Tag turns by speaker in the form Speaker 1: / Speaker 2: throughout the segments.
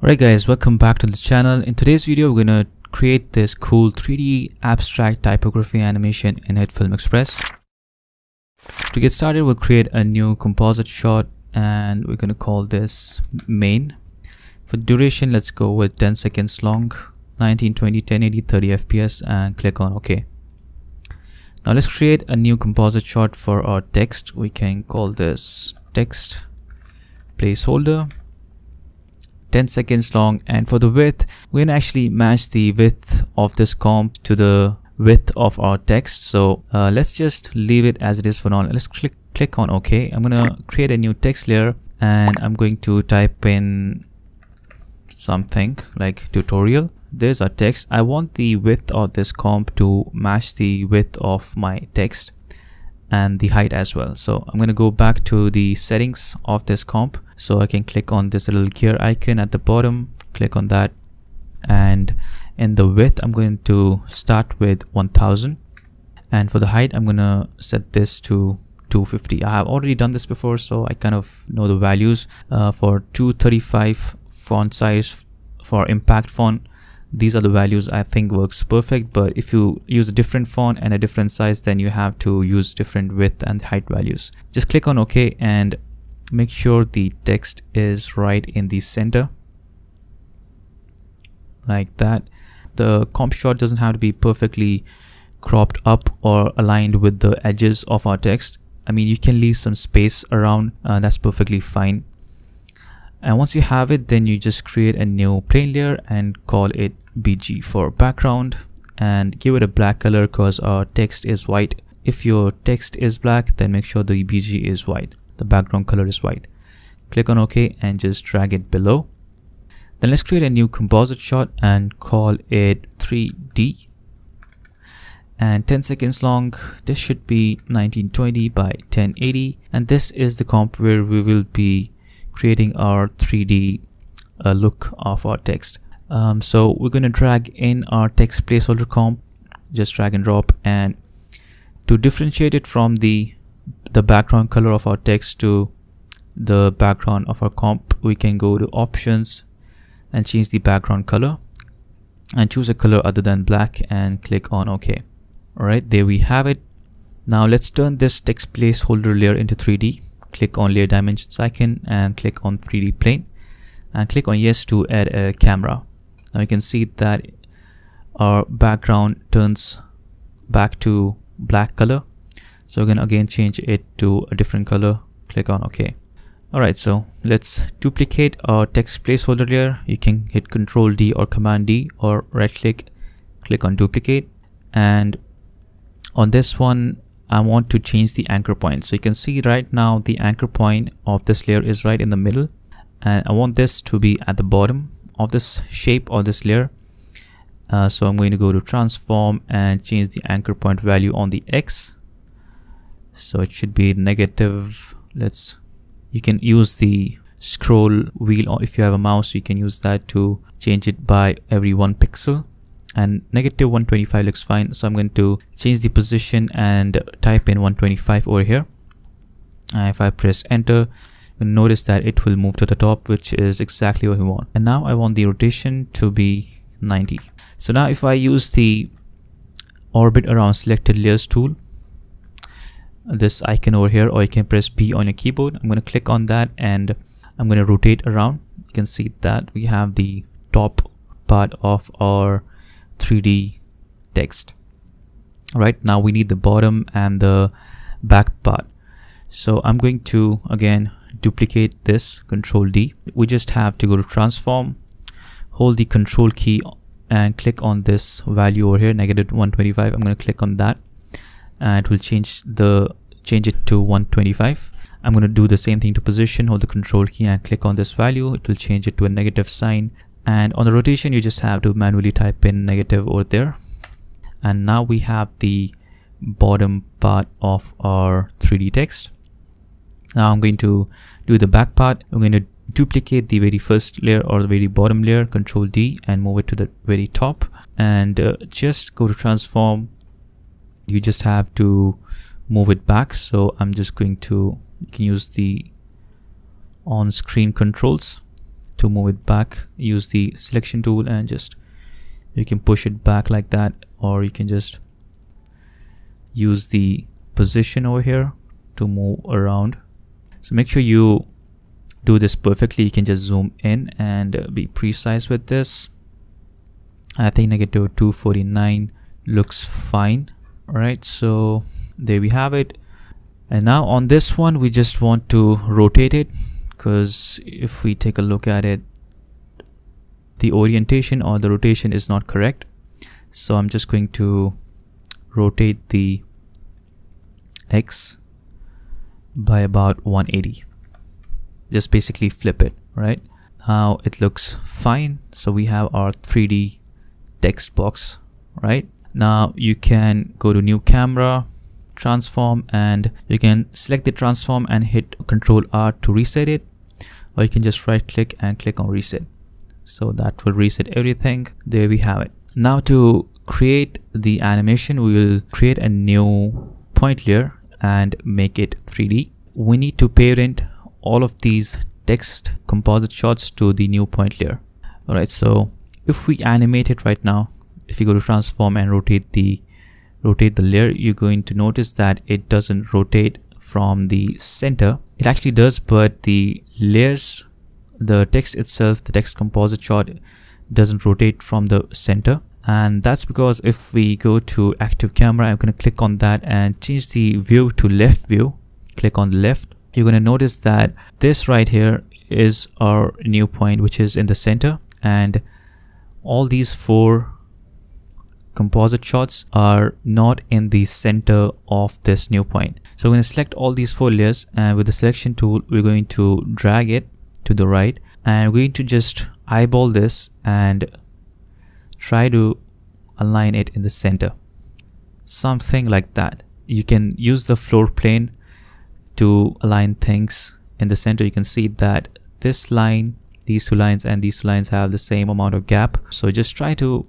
Speaker 1: Alright guys, welcome back to the channel. In today's video, we're gonna create this cool 3D abstract typography animation in HitFilm Express. To get started, we'll create a new composite shot and we're gonna call this main. For duration, let's go with 10 seconds long, 1920, 1080, 30 FPS and click on OK. Now let's create a new composite shot for our text. We can call this text placeholder 10 seconds long and for the width we're gonna actually match the width of this comp to the width of our text. So uh, let's just leave it as it is for now. Let's click click on ok. I'm gonna create a new text layer and i'm going to type in something like tutorial. There's our text. I want the width of this comp to match the width of my text and the height as well. So i'm going to go back to the settings of this comp so I can click on this little gear icon at the bottom click on that and in the width I'm going to start with 1000 and for the height I'm gonna set this to 250 I have already done this before so I kind of know the values. Uh, for 235 font size for impact font these are the values I think works perfect. But if you use a different font and a different size then you have to use different width and height values. Just click on ok and make sure the text is right in the center. Like that. The comp shot doesn't have to be perfectly cropped up or aligned with the edges of our text. I mean you can leave some space around. Uh, that's perfectly fine. And once you have it then you just create a new plane layer and call it BG for background and give it a black color because our text is white. If your text is black then make sure the BG is white the background color is white. Click on ok and just drag it below. Then let's create a new composite shot and call it 3d and 10 seconds long this should be 1920 by 1080 and this is the comp where we will be creating our 3d uh, look of our text. Um, so we're going to drag in our text placeholder comp. Just drag and drop and to differentiate it from the the background color of our text to the background of our comp we can go to options and change the background color and choose a color other than black and click on ok. All right there we have it. Now let's turn this text placeholder layer into 3d click on layer dimensions icon and click on 3d plane and click on yes to add a camera. Now you can see that our background turns back to black color so again again change it to a different color. Click on ok. Alright so let's duplicate our text placeholder layer you can hit Control D or Command D or right click click on duplicate. And on this one I want to change the anchor point. So you can see right now the anchor point of this layer is right in the middle. And I want this to be at the bottom of this shape or this layer. Uh, so I'm going to go to transform and change the anchor point value on the X so it should be negative. Let's you can use the scroll wheel or if you have a mouse you can use that to change it by every one pixel. And negative 125 looks fine. So i'm going to change the position and type in 125 over here. And if i press enter notice that it will move to the top which is exactly what we want. And now i want the rotation to be 90 so now if i use the orbit around selected layers tool this icon over here or you can press B on your keyboard. I'm going to click on that and I'm going to rotate around. You can see that we have the top part of our 3d text. Right now we need the bottom and the back part. So I'm going to again duplicate this control D. We just have to go to transform hold the control key and click on this value over here negative 125 I'm going to click on that and it will change the change it to 125 I'm going to do the same thing to position hold the control key and click on this value. It will change it to a negative sign. And on the rotation you just have to manually type in negative over there. And now we have the bottom part of our 3d text. Now I'm going to do the back part. I'm going to duplicate the very first layer or the very bottom layer control D and move it to the very top. And uh, just go to transform you just have to move it back. So I'm just going to you can use the on-screen controls to move it back. Use the selection tool and just you can push it back like that or you can just use the position over here to move around. So make sure you do this perfectly. You can just zoom in and uh, be precise with this. I think negative 249 looks fine Alright, so there we have it. And now on this one we just want to rotate it because if we take a look at it the orientation or the rotation is not correct. So I'm just going to rotate the X by about 180 just basically flip it right? Now it looks fine. So we have our 3d text box right now you can go to new camera transform and you can select the transform and hit control R to reset it. Or you can just right click and click on reset. So that will reset everything. There we have it. Now to create the animation we will create a new point layer and make it 3d we need to parent all of these text composite shots to the new point layer. All right so if we animate it right now if you go to transform and rotate the rotate the layer you're going to notice that it doesn't rotate from the center. It actually does but the layers the text itself the text composite shot doesn't rotate from the center. And that's because if we go to active camera I'm going to click on that and change the view to left view. Click on the left. You're going to notice that this right here is our new point which is in the center. And all these four composite shots are not in the center of this new point. So we're going to select all these four layers and with the selection tool we're going to drag it to the right and we're going to just eyeball this and try to align it in the center. Something like that. You can use the floor plane to align things in the center. You can see that this line these two lines and these two lines have the same amount of gap. So just try to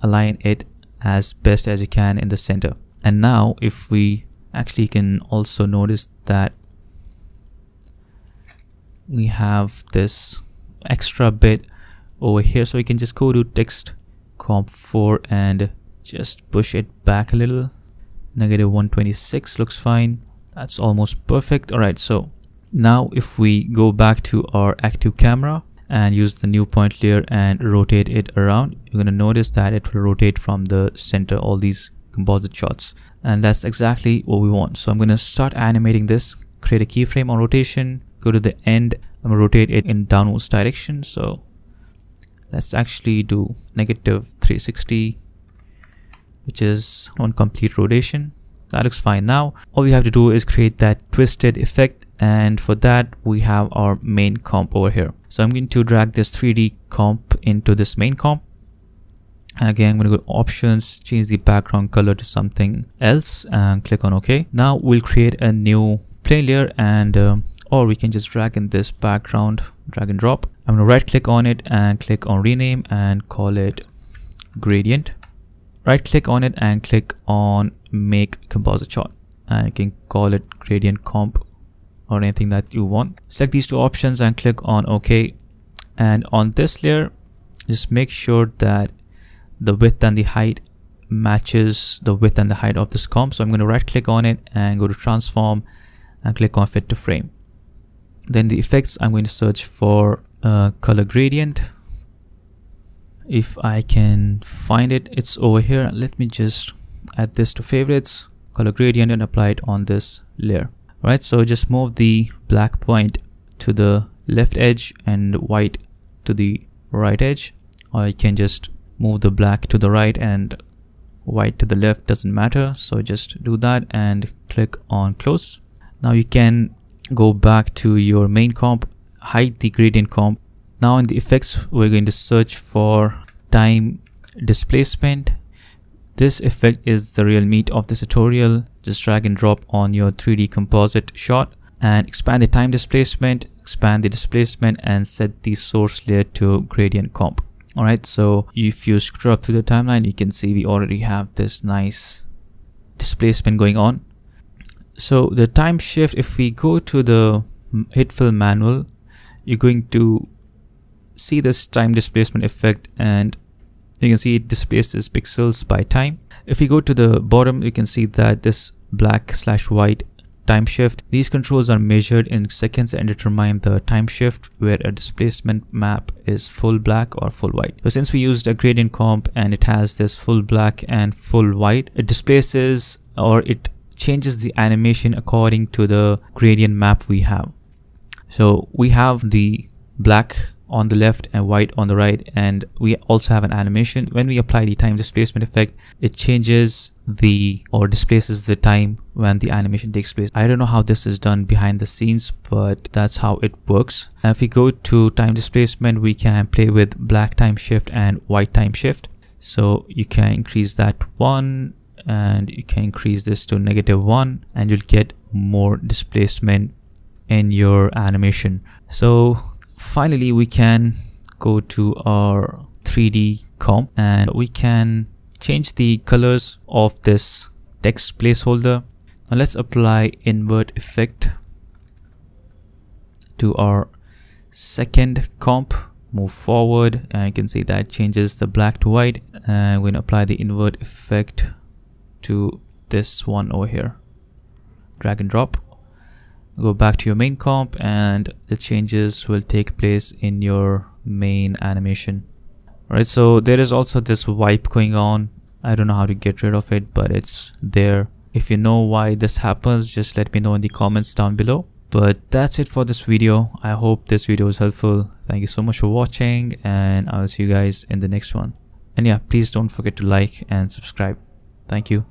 Speaker 1: align it as best as you can in the center. And now if we actually can also notice that we have this extra bit over here. So we can just go to text comp 4 and just push it back a little. Negative 126 looks fine. That's almost perfect. All right so now if we go back to our active camera and use the new point layer and rotate it around. You're going to notice that it will rotate from the center all these composite shots. And that's exactly what we want. So i'm going to start animating this. Create a keyframe on rotation. Go to the end. I'm going to rotate it in downwards direction. So let's actually do negative 360 which is on complete rotation. That looks fine now. All we have to do is create that twisted effect. And for that we have our main comp over here so I'm going to drag this 3d comp into this main comp. Again I'm going to go to options change the background color to something else and click on ok. Now we'll create a new plane layer and um, or we can just drag in this background drag and drop. I'm going to right click on it and click on rename and call it gradient. Right click on it and click on make composite shot I can call it gradient comp or anything that you want. Select these two options and click on ok. And on this layer just make sure that the width and the height matches the width and the height of this comp. So i'm going to right click on it and go to transform and click on fit to frame. Then the effects i'm going to search for uh, color gradient. If i can find it it's over here. Let me just add this to favorites. Color gradient and apply it on this layer right so just move the black point to the left edge and white to the right edge. Or you can just move the black to the right and white to the left doesn't matter. So just do that and click on close. Now you can go back to your main comp hide the gradient comp. Now in the effects we're going to search for time displacement this effect is the real meat of this tutorial. Just drag and drop on your 3D composite shot and expand the time displacement, expand the displacement and set the source layer to gradient comp. Alright, so if you scroll up to the timeline, you can see we already have this nice displacement going on. So the time shift, if we go to the HitFilm manual, you're going to see this time displacement effect and you can see it displaces pixels by time. If we go to the bottom, you can see that this black slash white time shift. These controls are measured in seconds and determine the time shift where a displacement map is full black or full white. So since we used a gradient comp and it has this full black and full white, it displaces or it changes the animation according to the gradient map we have. So we have the black on the left and white on the right and we also have an animation. When we apply the time displacement effect it changes the or displaces the time when the animation takes place. I don't know how this is done behind the scenes but that's how it works. And if we go to time displacement we can play with black time shift and white time shift. So you can increase that one and you can increase this to negative one and you'll get more displacement in your animation. So finally we can go to our 3d comp and we can change the colors of this text placeholder. Now let's apply invert effect to our second comp. Move forward. And you can see that changes the black to white. And we're going to apply the invert effect to this one over here. Drag and drop go back to your main comp and the changes will take place in your main animation. Alright, so there is also this wipe going on. I don't know how to get rid of it but it's there. If you know why this happens just let me know in the comments down below. But that's it for this video. I hope this video was helpful. Thank you so much for watching and I'll see you guys in the next one. And yeah please don't forget to like and subscribe. Thank you